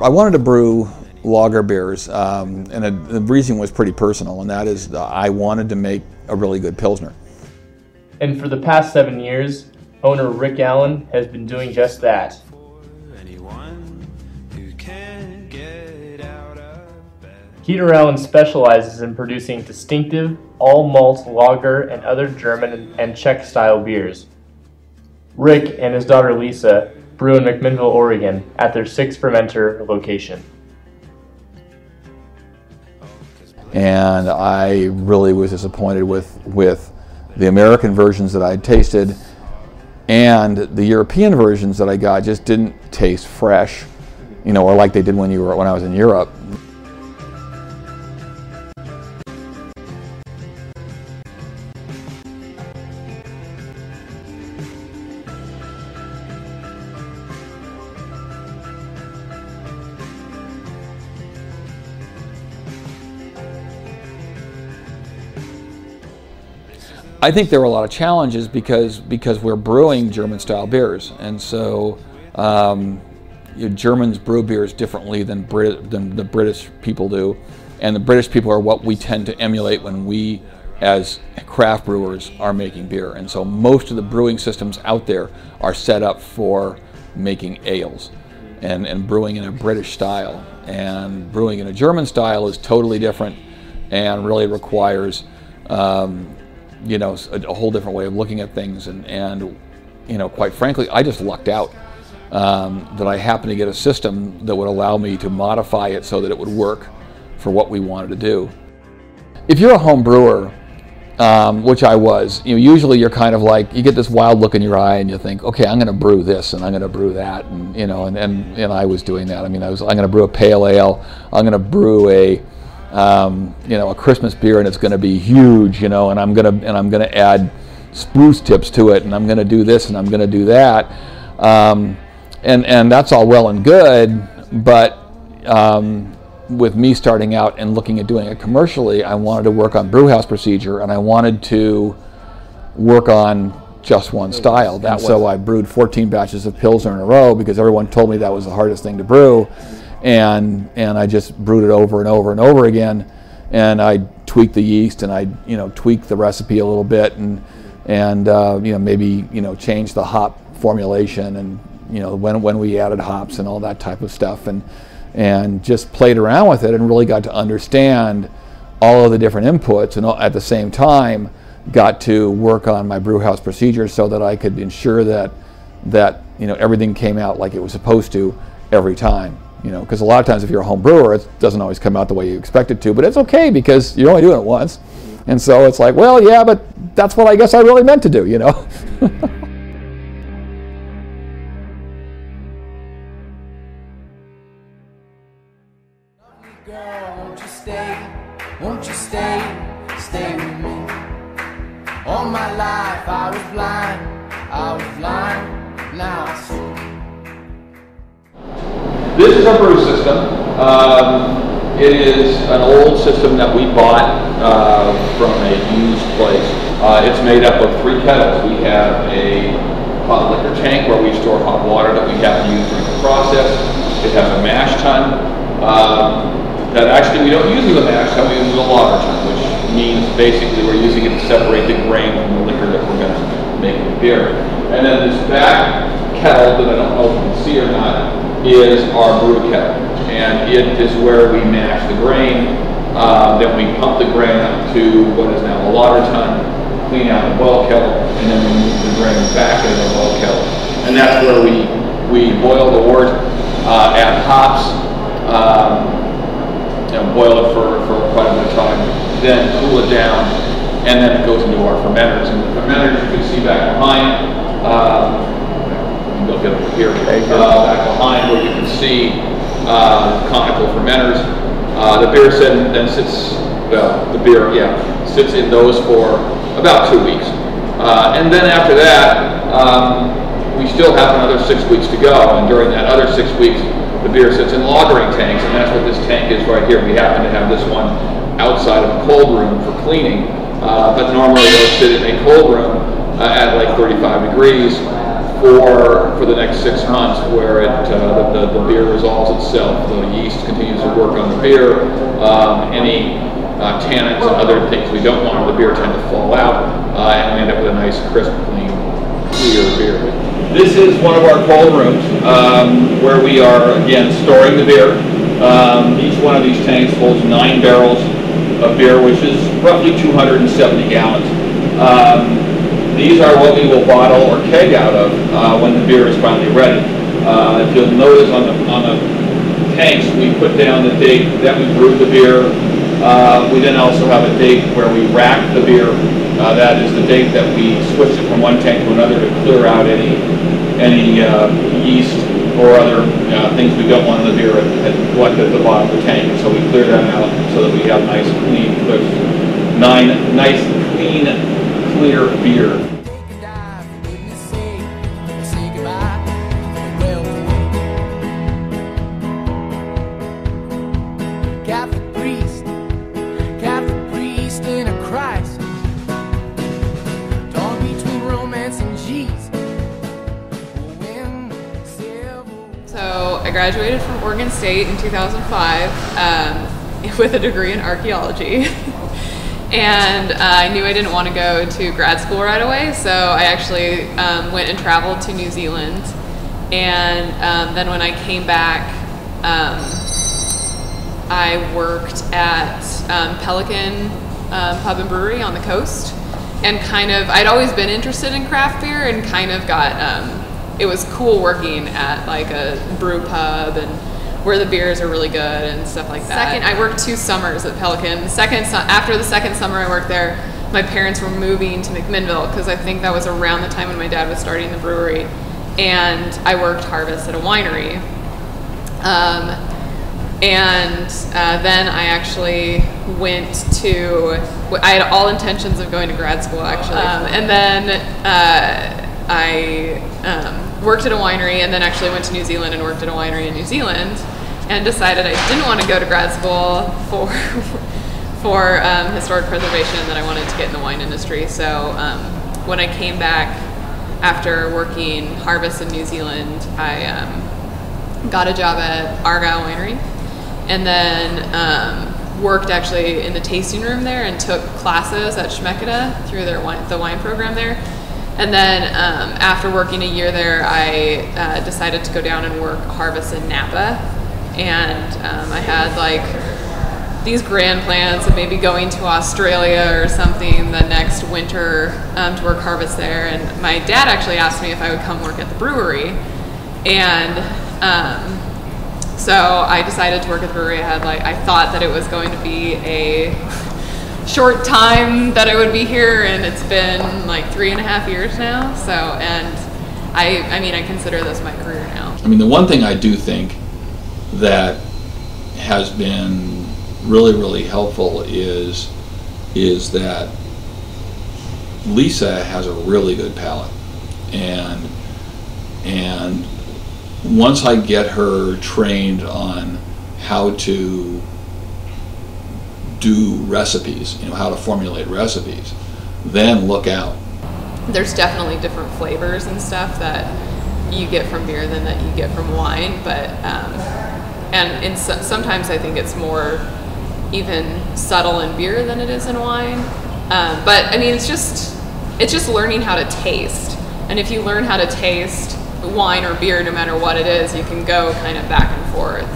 I wanted to brew lager beers, um, and a, the reason was pretty personal, and that is I wanted to make a really good Pilsner. And for the past seven years, owner Rick Allen has been doing just that. Heater Allen specializes in producing distinctive, all malt lager and other German and Czech style beers. Rick and his daughter Lisa brew in McMinnville, Oregon at their six fermenter location. And I really was disappointed with, with the American versions that I'd tasted and the European versions that I got just didn't taste fresh, you know, or like they did when you were when I was in Europe. I think there were a lot of challenges because because we're brewing German style beers, and so um, you know, Germans brew beers differently than Brit than the British people do, and the British people are what we tend to emulate when we, as craft brewers, are making beer. And so most of the brewing systems out there are set up for making ales, and and brewing in a British style, and brewing in a German style is totally different, and really requires um, you know, a, a, whole different way of looking at things. And, and you know, quite frankly, I just lucked out um, that I happened to get a system that would allow me to modify it so that it would work for what we wanted to do. If you're a home brewer, um, which I was, you know, usually you're kind of like, you get this wild look in your eye and you think, okay, I'm going to brew this and I'm going to brew that. And, you know, and, and, and I was doing that. I mean, I was, I'm going to brew a pale ale. I'm going to brew a, um, you know, a Christmas beer and it's going to be huge, you know, and I'm going to and I'm going to add spruce tips to it, and I'm going to do this and I'm going to do that, um, and and that's all well and good, but um, with me starting out and looking at doing it commercially, I wanted to work on brewhouse procedure and I wanted to work on just one style. That so I brewed 14 batches of Pilsner in a row because everyone told me that was the hardest thing to brew and and I just brewed it over and over and over again, and I tweaked the yeast and I you know tweaked the recipe a little bit and and uh, you know maybe you know change the hop formulation and you know when when we added hops and all that type of stuff. And and just played around with it and really got to understand all of the different inputs and at the same time got to work on my brew house procedures so that I could ensure that that you know everything came out like it was supposed to every time you know, because a lot of times if you're a home brewer, it doesn't always come out the way you expect it to, but it's okay because you're only doing it once. And so it's like, well, yeah, but that's what I guess I really meant to do, you know. I was blind, This is our brew system. Um, it is an old system that we bought uh, from a used place. Uh, it's made up of three kettles. We have a hot liquor tank where we store hot water that we have to use during the process. It has a mash tun. Um, that actually we don't use the mash tun, we use a lauter tun, which means basically we're using it to separate the grain from the liquor that we're going to make the beer. And then this back kettle that I don't know if you can see or not is our brew kettle. And it is where we mash the grain. Uh, then we pump the grain up to what is now a lauter tun, clean out the boil kettle, and then we move the grain back into the boil kettle. And that's where we, we boil the wort, uh, add hops, um, know, boil it for, for quite a bit of time, then cool it down, and then it goes into our fermenters. And the fermenters you can see back behind, uh, They'll get over here, uh, back behind where you can see uh, conical fermenters. Uh, the beer then, then sits, well, the beer, yeah, sits in those for about two weeks. Uh, and then after that, um, we still have another six weeks to go. And during that other six weeks, the beer sits in lagering tanks, and that's what this tank is right here. We happen to have this one outside of the cold room for cleaning, uh, but normally those sit in a cold room uh, at like 35 degrees for for the next six months, where it uh, the, the, beer resolves itself, the yeast continues to work on the beer. Um, any uh, tannins and other things we don't want in the beer tend to fall out, uh, and we end up with a nice, crisp, clean, clear beer. This is one of our cold rooms um, where we are again storing the beer. Um, each one of these tanks holds nine barrels of beer, which is roughly 270 gallons. Um, these are what we will bottle or keg out of uh, when the beer is finally ready. Uh, if you'll notice on the, on the tanks, we put down the date that we brewed the beer. Uh, we then also have a date where we rack the beer. Uh, that is the date that we switch it from one tank to another to clear out any any uh, yeast or other uh, things we don't want in the beer that collected at the bottom of the tank. So we clear that out so that we have nice, clean, nine, nice, clean clear beer. So I graduated from Oregon State in 2005 um, with a degree in archaeology. and uh, I knew I didn't want to go to grad school right away, so I actually um, went and traveled to New Zealand. And um, then when I came back, um, I worked at um, Pelican um, Pub and Brewery on the coast, and kind of I'd always been interested in craft beer, and kind of got um, it was cool working at like a brew pub and where the beers are really good and stuff like that. Second, I worked two summers at Pelican. Second, after the second summer I worked there, my parents were moving to McMinnville because I think that was around the time when my dad was starting the brewery, and I worked harvest at a winery. Um, and uh, then I actually went to. I had all intentions of going to grad school actually, um, and then uh, I um, worked at a winery, and then actually went to New Zealand and worked at a winery in New Zealand and decided I didn't want to go to grad school for for um, historic preservation that I wanted to get in the wine industry. So um, when I came back after working harvest in New Zealand, I um, got a job at Argyle Winery, and then um, worked actually in the tasting room there and took classes at Chemeketa through their wine, the wine program there. And then um, after working a year there, I uh, decided to go down and work harvest in Napa and um, I had like these grand plans of maybe going to Australia or something the next winter um, to work harvest there. And my dad actually asked me if I would come work at the brewery, and um, so I decided to work at the brewery. I had like I thought that it was going to be a short time that I would be here, and it's been like three and a half years now. So and I I mean I consider this my career now. I mean the one thing I do think that has been really, really helpful is is that Lisa has a really good palate, and and once I get her trained on how to do recipes, you know, how to formulate recipes, then look out. There's definitely different flavors and stuff that you get from beer than that you get from wine, but um, and in so, sometimes I think it's more even subtle in beer than it is in wine. Um, but I mean, it's just it's just learning how to taste, and if you learn how to taste wine or beer, no matter what it is, you can go kind of back and forth.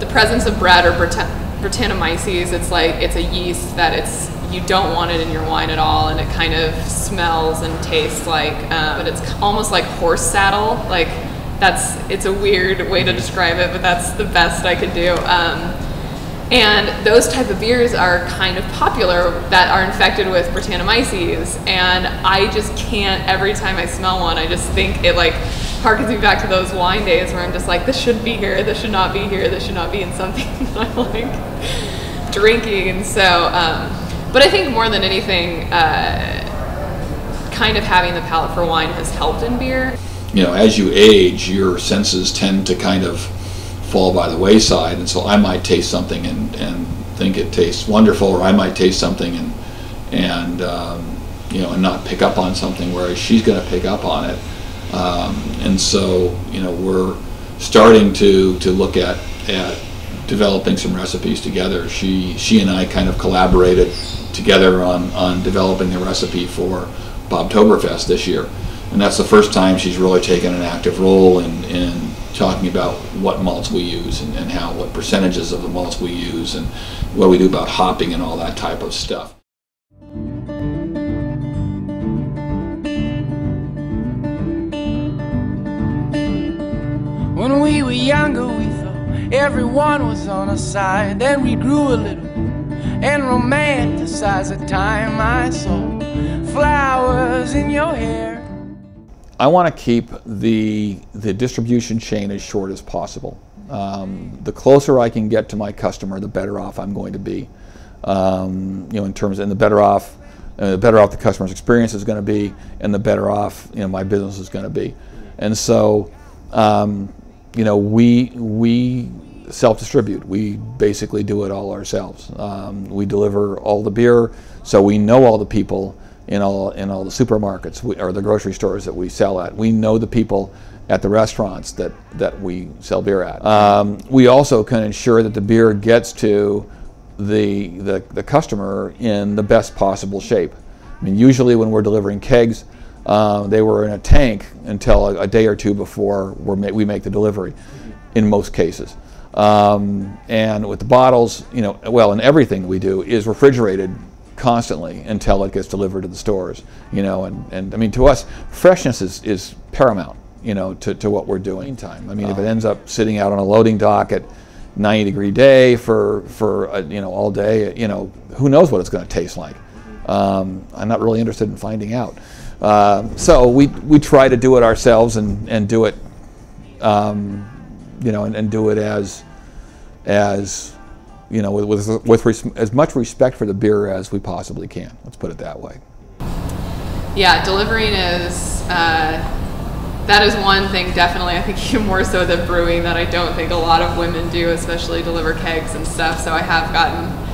The presence of Brett or Brettanomyces, it's like it's a yeast that it's you don't want it in your wine at all, and it kind of smells and tastes like, uh, but it's almost like horse saddle, like that's it's a weird way to describe it, but that's the best I could do. Um, and those type of beers are kind of popular that are infected with Brettanomyces. And I just can't, every time I smell one, I just think it like harkens me back to those wine days where I'm just like, this should be here, this should not be here, this should not be in something that I'm like drinking. And so, um, but I think more than anything, uh, kind of having the palate for wine has helped in beer you know, as you age, your senses tend to kind of fall by the wayside, and so I might taste something and, and think it tastes wonderful, or I might taste something and and um, you know and not pick up on something, whereas she's going to pick up on it. Um, and so, you know, we're starting to, to look at, at developing some recipes together. She, she and I kind of collaborated together on, on developing the recipe for Bobtoberfest this year. And that's the first time she's really taken an active role in, in talking about what malts we use and, and how, what percentages of the malts we use and what we do about hopping and all that type of stuff. When we were younger, we thought everyone was on our side. Then we grew a little and romanticized the time I saw flowers in your hair. I want to keep the, the distribution chain as short as possible. Um, the closer I can get to my customer, the better off I'm going to be. Um, you know, in terms, and the better off, uh, the better off the customer's experience is going to be, and the better off you know my business is going to be. And so, um, you know, we we self-distribute. We basically do it all ourselves. Um, we deliver all the beer, so we know all the people in all in all the supermarkets we, or the grocery stores that we sell at. We know the people at the restaurants that that we sell beer at. Um, we also can ensure that the beer gets to the, the the customer in the best possible shape. I mean, usually when we're delivering kegs, uh, they were in a tank until a, a day or two before ma we make the delivery. In most cases. Um, and with the bottles, you know, well, and everything we do is refrigerated constantly until it gets delivered to the stores. You know, and, and I mean, to us, freshness is, is paramount. You know, to, to what we're doing. Time. I mean, if it ends up sitting out on a loading dock at 90 degree day for for uh, you know all day, you know, who knows what it's going to taste like. Um, I'm not really interested in finding out. Uh, so we we try to do it ourselves and and do it, um, you know, and, and do it as as you know, with, with, with res- as much respect for the beer as we possibly can. Let's put it that way. Yeah, delivering is uh, that is one thing definitely. I think more so than brewing that I don't think a lot of women do, especially deliver kegs and stuff. So I have gotten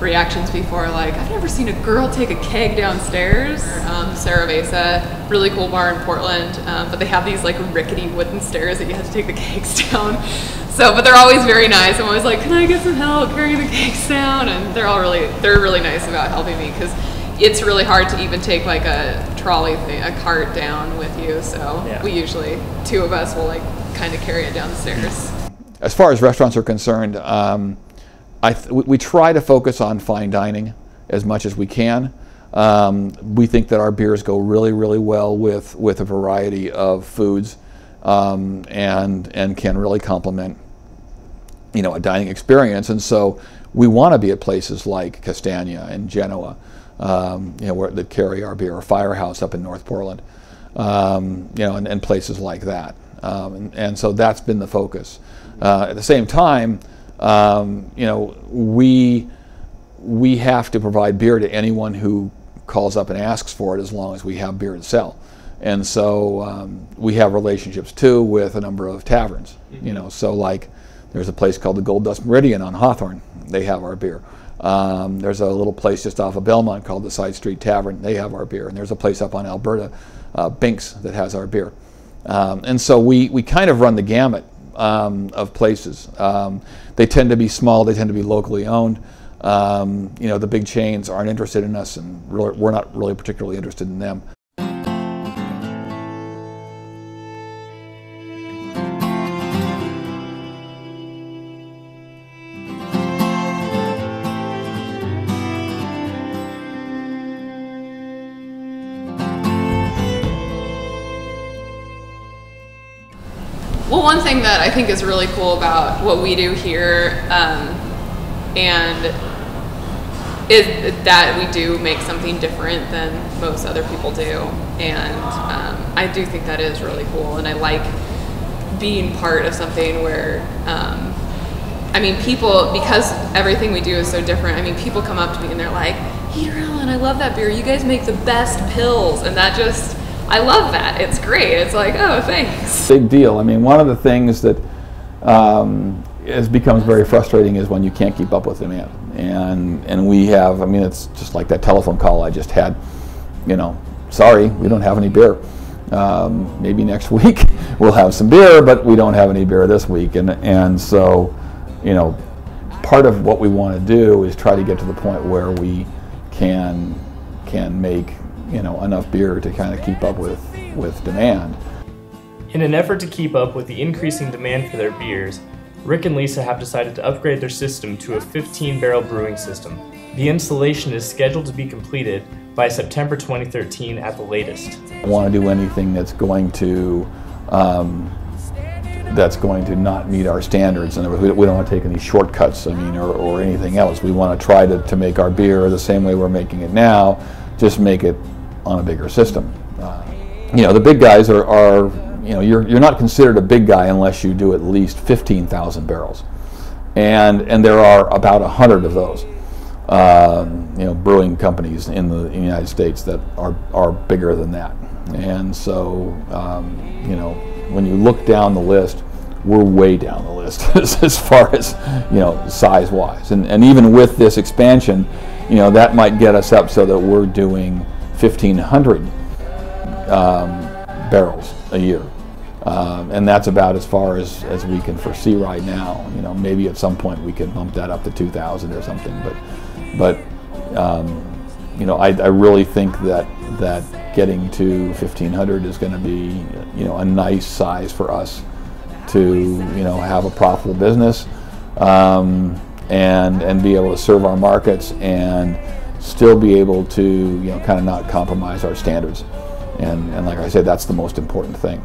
reactions before like I've never seen a girl take a keg downstairs. Um, Saraveza, really cool bar in Portland, um, but they have these like rickety wooden stairs that you have to take the kegs down. So, but they're always very nice. I'm always like, can I get some help carrying the kegs down? And they're all really, they're really nice about helping me because it's really hard to even take like a trolley thing, a cart down with you. So Yeah. we usually, two of us will like kind of carry it down the stairs. As far as restaurants are concerned, um, I th- we try to focus on fine dining as much as we can. Um, we think that our beers go really, really well with, with a variety of foods um, and, and can really complement you know, a dining experience. And so we want to be at places like Castagna and Genoa, um, you know, where, that carry our beer, or Firehouse up in North Portland, um, you know, and, and places like that. Um, and, and so that's been the focus. Uh, at the same time, um, you know, we we have to provide beer to anyone who calls up and asks for it as long as we have beer to sell. And so um, we have relationships too with a number of taverns. You know, so like there's a place called the Gold Dust Meridian on Hawthorne. They have our beer. Um, there's a little place just off of Belmont called the Side Street Tavern. They have our beer. And there's a place up on Alberta, uh, Binks, that has our beer. Um, and so we, we kind of run the gamut um, of places. Um, they tend to be small. They tend to be locally owned. Um, you know, the big chains aren't interested in us, and we're not really particularly interested in them. That I think is really cool about what we do here, um, and is that we do make something different than most other people do, and um, I do think that is really cool, and I like being part of something where. Um, I mean, people, because everything we do is so different, I mean, people come up to me and they're like, Heater Allen, I love that beer. You guys make the best pills. And that just, I love that. It's great. It's like, oh, thanks. Big deal. I mean, one of the things that um, is becomes very frustrating is when you can't keep up with demand. And and we have, I mean, it's just like that telephone call I just had. You know, sorry, we don't have any beer. Um, maybe next week we'll have some beer, but we don't have any beer this week, and and so, you know, part of what we want to do is try to get to the point where we can can make you know enough beer to kind of keep up with with demand. In an effort to keep up with the increasing demand for their beers, Rick and Lisa have decided to upgrade their system to a 15 barrel brewing system. The installation is scheduled to be completed by September 2013 at the latest. I want to do anything that's going to um, that's going to not meet our standards. And we don't want to take any shortcuts, I mean, or, or anything else. We want to try to, to make our beer the same way we're making it now, just make it on a bigger system. Uh, you know, the big guys are, are, you know, you're, you're not considered a big guy unless you do at least 15,000 barrels. And, and there are about 100 of those. Um, you know, brewing companies in the, in the, United States that are, are bigger than that. And so, um, you know, when you look down the list, we're way down the list as far as you know size wise and, and even with this expansion you know that might get us up so that we're doing 1500 um, barrels a year. Um, and that's about as far as, as we can foresee right now. You know maybe at some point we can bump that up to 2000 or something but but um, you know I, I really think that that getting to 1500 is going to be you know a nice size for us to you know have a profitable business um, and and be able to serve our markets and still be able to you know kind of not compromise our standards and and like I said that's the most important thing.